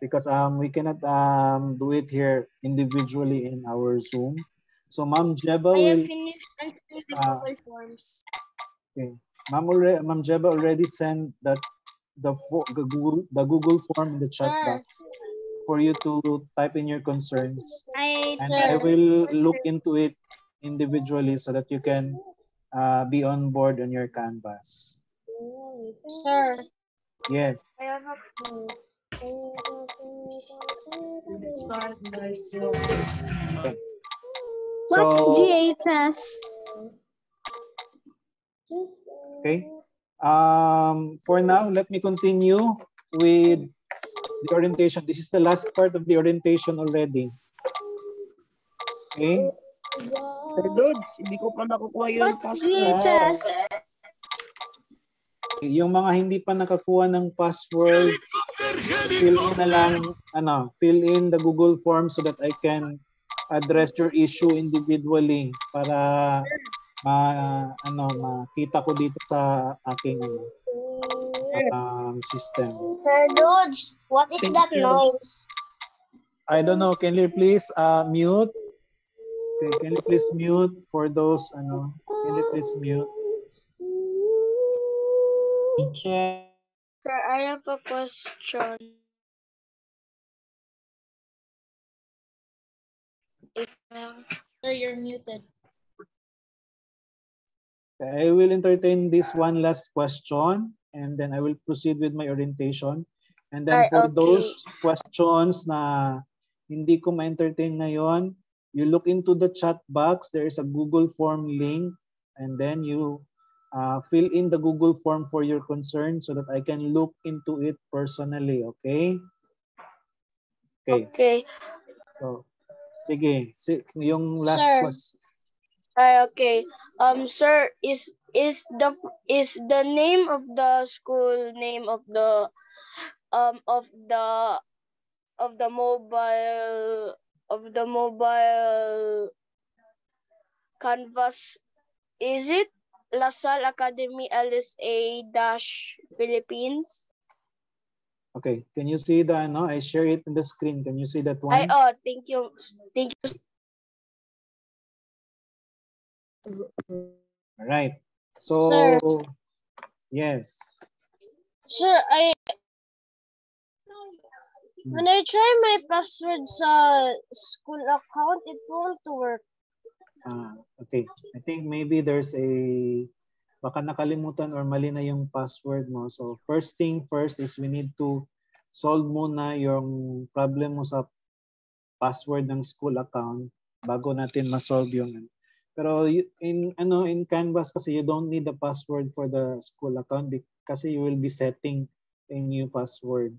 Because um, we cannot um, do it here individually in our Zoom. So Ma'am Jeba I have will, finished answering the uh, Google Forms. okay. Ma'am, Ma'am Jeba already sent that the, the Google the Google form in the chat Sir. box for you to type in your concerns. I, and sir. I will look into it individually so that you can uh, be on board on your canvas. Sir. Yes. I have a Okay. What's So, GHS? okay. Um, for now, let me continue with the orientation. This is the last part of the orientation already. Okay. Sir Lods, hindi ko pa nakukuha yung password. Yung mga hindi pa nakakuha ng password, fill in na lang, ano, fill in the Google form so that I can address your issue individually para ma, ano, makita ko dito sa aking um, system. Sir Dodge, what is Thank that you. noise? I don't know, can you please uh, mute? Okay, can you please mute for those, ano, can you please mute? Teacher. Sir, I have a question. If, um, Sir, you're muted. I will entertain this one last question and then I will proceed with my orientation. And then Ay, for okay. those questions na hindi ko ma-entertain ngayon, you look into the chat box. There is a Google form link and then you uh, fill in the Google form for your concern so that I can look into it personally. Okay? Okay. okay. So, sige. Si, yung last Sir. question. Ay, okay. Um, sir, is is the is the name of the school name of the um of the of the mobile of the mobile canvas is it La Salle Academy LSA dash Philippines? Okay. Can you see the, ano, I share it in the screen. Can you see that one? Ay, oh, thank you. Thank you. Right. So, Sir. yes. Sir, I when I try my password sa school account, it won't work. Ah, okay. I think maybe there's a baka nakalimutan or mali na yung password mo. So, first thing first is we need to solve muna yung problem mo sa password ng school account bago natin ma-solve yung ano. Pero y- in ano in Canvas kasi you don't need the password for the school account because you will be setting a new password.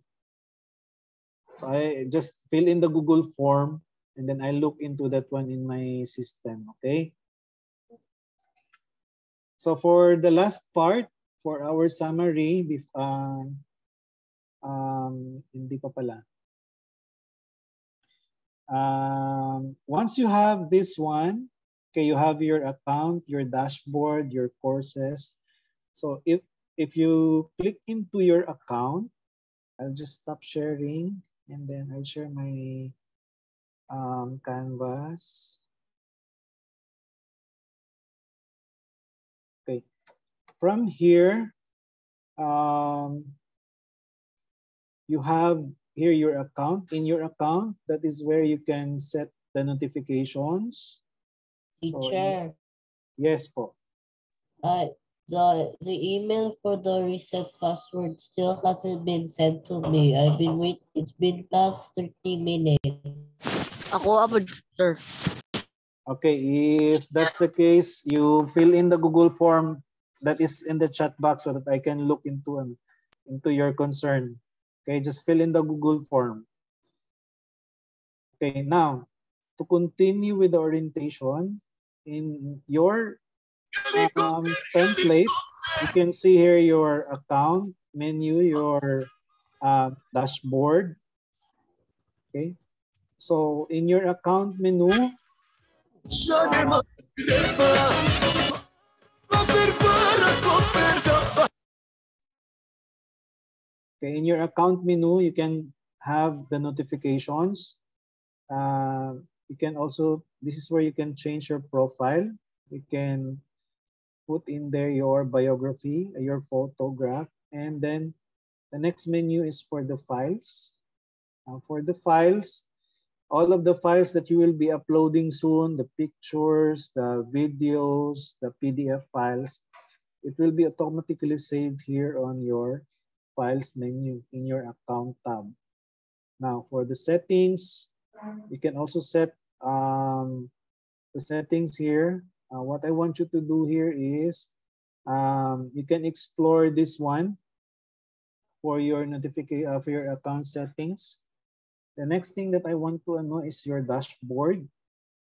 So I just fill in the Google form and then I look into that one in my system, okay? So for the last part, for our summary, uh, um, hindi pa pala. Um, once you have this one, okay, you have your account, your dashboard, your courses. So if if you click into your account, I'll just stop sharing and then I'll share my um, canvas. Okay, from here, um, you have here your account. In your account, that is where you can set the notifications. So, Teacher, yes po. uh, the the email for the reset password still hasn't been sent to me. I've been wait. It's been past 30 minutes. Ako apa, sir? Okay, if that's the case, you fill in the Google form that is in the chat box so that I can look into um, into your concern. Okay, just fill in the Google form. Okay, now to continue with the orientation in your um, template, you can see here your account menu, your uh, dashboard. Okay, so in your account menu, Okay, in your account menu, you can have the notifications. Uh, you can also, this is where you can change your profile. You can put in there your biography, your photograph, and then the next menu is for the files. For the files, all of the files that you will be uploading soon, the pictures, the videos, the PDF files, it will be automatically saved here on your files menu in your account tab. Now for the settings, you can also set um, the settings here. Uh, what I want you to do here is um, you can explore this one for your notification uh, for your account settings. The next thing that I want to know is your dashboard.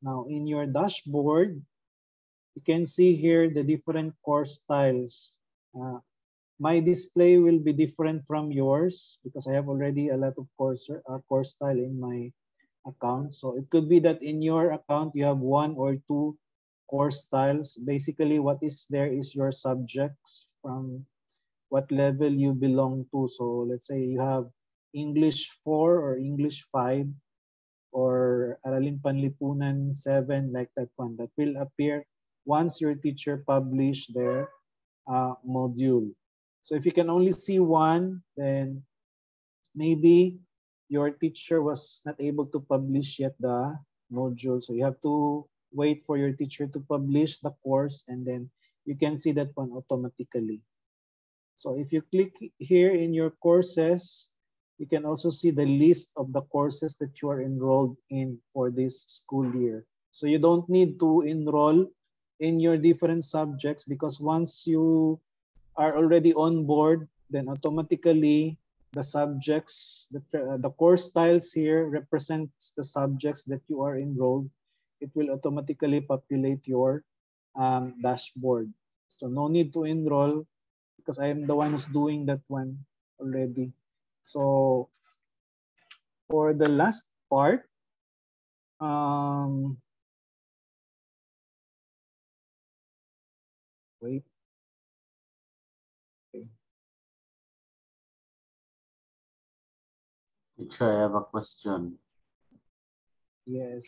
Now in your dashboard, you can see here the different course tiles. Uh, my display will be different from yours because I have already a lot of course, uh, course tile in my account. So it could be that in your account, you have one or two course tiles. Basically, what is there is your subjects from what level you belong to. So let's say you have English 4 or English 5 or Araling Panlipunan 7, like that one. That will appear once your teacher publish their uh, module. So if you can only see one, then maybe your teacher was not able to publish yet the module. So you have to wait for your teacher to publish the course and then you can see that one automatically. So if you click here in your courses, you can also see the list of the courses that you are enrolled in for this school year. So you don't need to enroll in your different subjects because once you are already on board, then automatically the subjects, the, uh, the course tiles here represents the subjects that you are enrolled. It will automatically populate your um, dashboard. So no need to enroll because I am the one who's doing that one already. So for the last part, um, wait. Teacher, I have a question. Yes.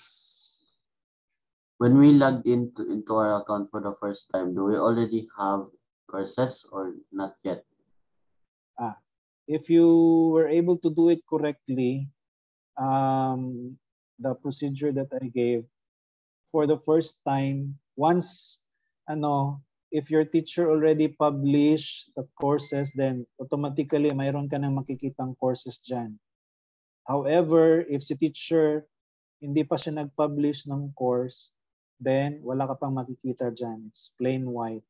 When we logged into, into our account for the first time, do we already have courses or not yet? Ah, if you were able to do it correctly, um, the procedure that I gave for the first time, once, ano, if your teacher already published the courses, then automatically mayroon ka nang makikitang courses dyan. However, if si teacher hindi pa siya nag-publish ng course, then wala ka pang makikita dyan. It's plain white.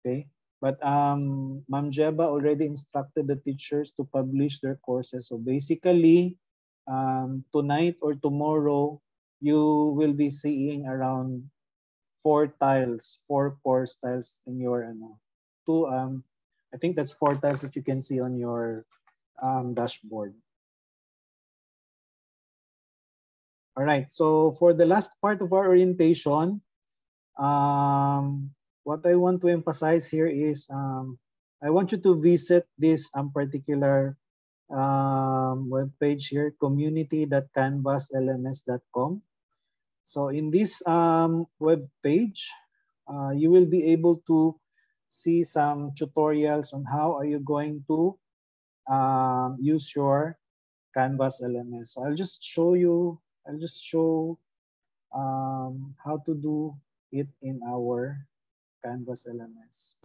Okay? But um, Ma'am Jeba already instructed the teachers to publish their courses. So basically, um, tonight or tomorrow, you will be seeing around four tiles, four course tiles in your ano, two um I think that's four tiles that you can see on your um, dashboard. All right, so for the last part of our orientation, um, what I want to emphasize here is um, I want you to visit this um, particular um, web page here, community.canvaslms.com. So in this um, web page, uh, you will be able to see some tutorials on how are you going to um, use your Canvas LMS. So I'll just show you, I'll just show um, how to do it in our Canvas LMS.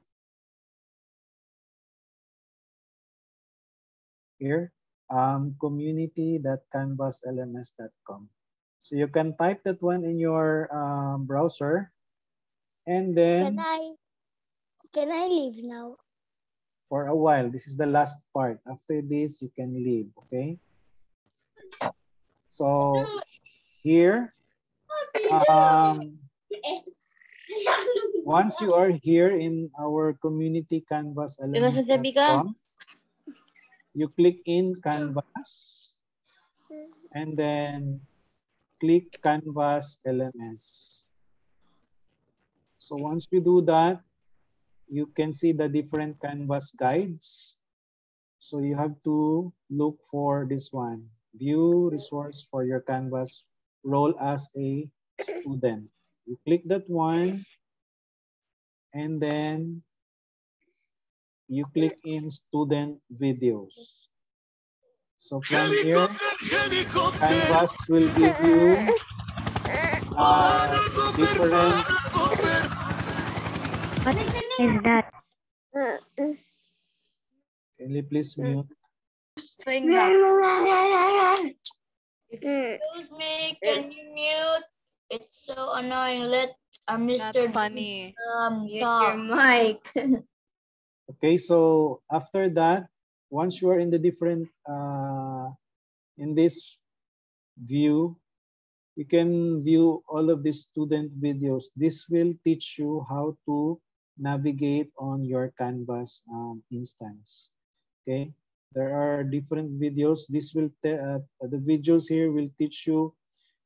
Here, um, community.canvaslms.com. So you can type that one in your um, browser and then Can I can I leave now? for a while. This is the last part. After this, you can leave, okay? So here, um, once you are here in our community canvas LMS.com, you click in canvas and then click canvas LMS. So once you do that, you can see the different canvas guides. So you have to look for this one, view resource for your canvas role as a student. You click that one and then you click in student videos. So from here, Canvas will give you uh, different What is that? Can you please mute? Excuse me, can you mute? It's so annoying. Let uh, Mr. funny. Um, Mute your mic. Okay, so after that, once you are in the different, uh, in this view, you can view all of these student videos. This will teach you how to navigate on your Canvas um, instance. Okay, there are different videos. This will, uh, the videos here will teach you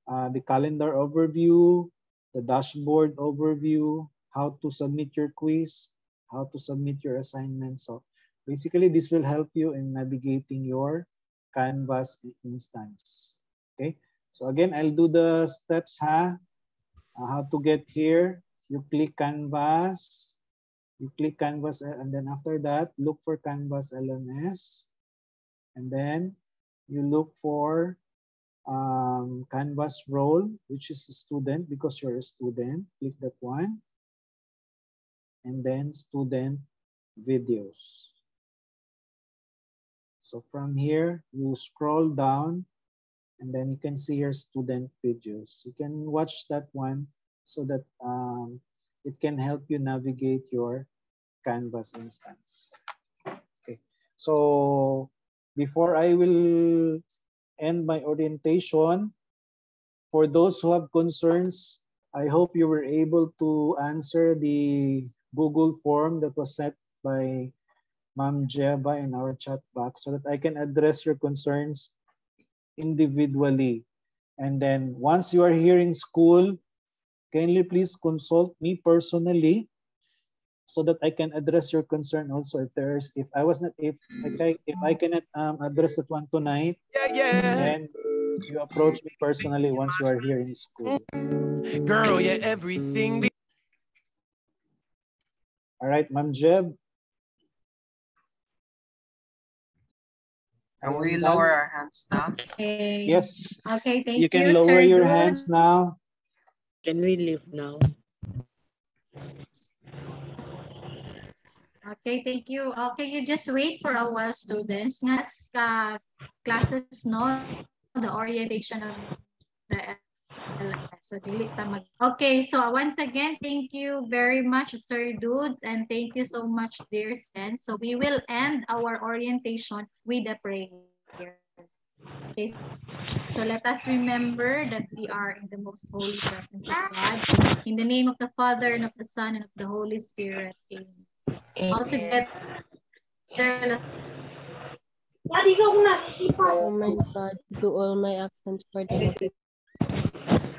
uh, the calendar overview, the dashboard overview, how to submit your quiz, how to submit your assignment. So basically this will help you in navigating your Canvas instance. Okay, so again, I'll do the steps ha. Uh, how to get here. You click Canvas, you click Canvas, uh, and then after that, look for Canvas LMS. And then you look for um, Canvas role, which is student because you're a student. Click that one. And then student videos. So from here, you scroll down and then you can see your student videos. You can watch that one so that um, it can help you navigate your Canvas instance. Okay, so before I will end my orientation, for those who have concerns, I hope you were able to answer the Google form that was sent by Ma'am Jeba in our chat box so that I can address your concerns individually. And then once you are here in school, kindly please consult me personally so that I can address your concern also if there's if I was not if okay if I cannot um, address that one tonight yeah, yeah. then you approach me personally once you are here in school. Girl, you're everything. All right, Ma'am Jeb. Can we lower our hands now? Okay. Yes. Okay, thank you. You can lower Sir your Dude. hands now. Can we leave now? Okay, thank you. Okay, you just wait for a while, students. Nga uh, classes, no? The orientation of the LS. Okay, so once again, thank you very much, Sir Dudes, and thank you so much, dear students. So we will end our orientation with a prayer. Okay, so let us remember that we are in the most holy presence of God. In the name of the Father, and of the Son, and of the Holy Spirit. Amen. All together, let Oh my God, do all my actions for the Lord.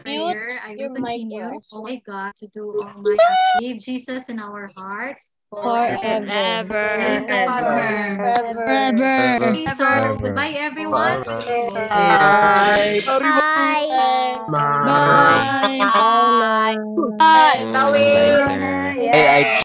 prayer. I will continue, oh my God, to do all my actions. Give Jesus in our hearts Forever. Thank the Father. Forever. Okay, so goodbye, everyone. Bye. Bye. Bye. Bye. Bye. Hey, I